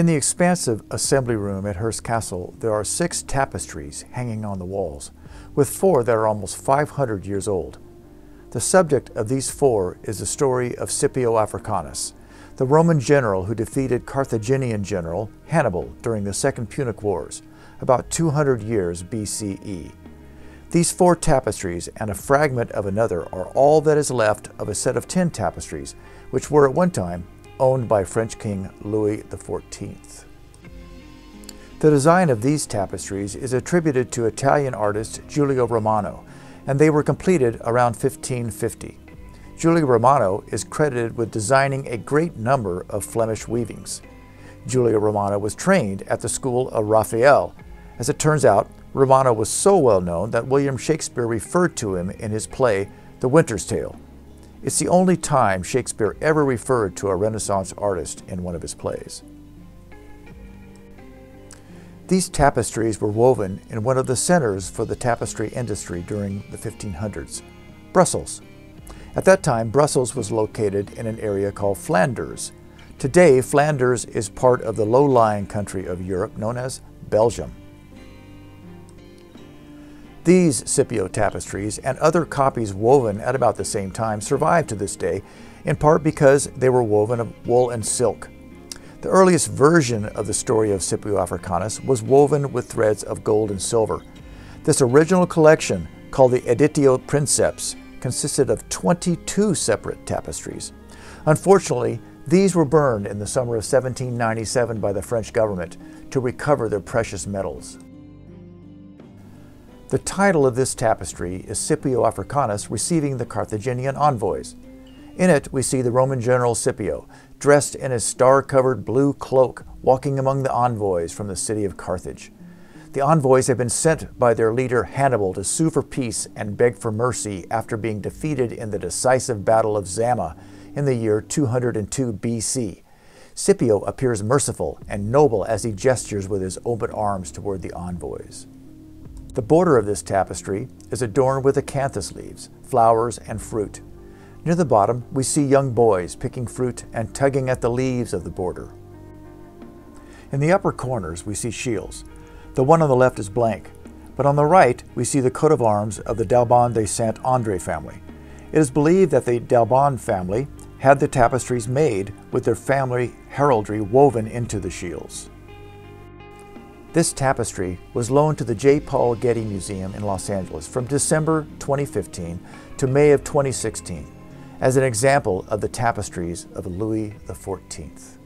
In the expansive assembly room at Hearst Castle, there are six tapestries hanging on the walls, with four that are almost 500 years old. The subject of these four is the story of Scipio Africanus, the Roman general who defeated Carthaginian general Hannibal during the Second Punic Wars, about 200 years BCE. These four tapestries and a fragment of another are all that is left of a set of 10 tapestries, which were at one time owned by French King Louis XIV. The design of these tapestries is attributed to Italian artist Giulio Romano, and they were completed around 1550. Giulio Romano is credited with designing a great number of Flemish weavings. Giulio Romano was trained at the school of Raphael. As it turns out, Romano was so well known that William Shakespeare referred to him in his play The Winter's Tale. It's the only time Shakespeare ever referred to a Renaissance artist in one of his plays. These tapestries were woven in one of the centers for the tapestry industry during the 1500s, Brussels. At that time, Brussels was located in an area called Flanders. Today, Flanders is part of the low-lying country of Europe known as Belgium. These Scipio tapestries and other copies woven at about the same time survive to this day, in part because they were woven of wool and silk. The earliest version of the story of Scipio Africanus was woven with threads of gold and silver. This original collection, called the Editio Princeps, consisted of 22 separate tapestries. Unfortunately, these were burned in the summer of 1797 by the French government to recover their precious metals. The title of this tapestry is Scipio Africanus receiving the Carthaginian envoys. In it, we see the Roman general Scipio, dressed in his star-covered blue cloak, walking among the envoys from the city of Carthage. The envoys have been sent by their leader Hannibal to sue for peace and beg for mercy after being defeated in the decisive Battle of Zama in the year 202 BC. Scipio appears merciful and noble as he gestures with his open arms toward the envoys. The border of this tapestry is adorned with acanthus leaves, flowers, and fruit. Near the bottom, we see young boys picking fruit and tugging at the leaves of the border. In the upper corners, we see shields, the one on the left is blank, but on the right we see the coat of arms of the d'Albon de Saint-André family. It is believed that the d'Albon family had the tapestries made with their family heraldry woven into the shields. This tapestry was loaned to the J. Paul Getty Museum in Los Angeles from December 2015 to May of 2016 as an example of the tapestries of Louis XIV.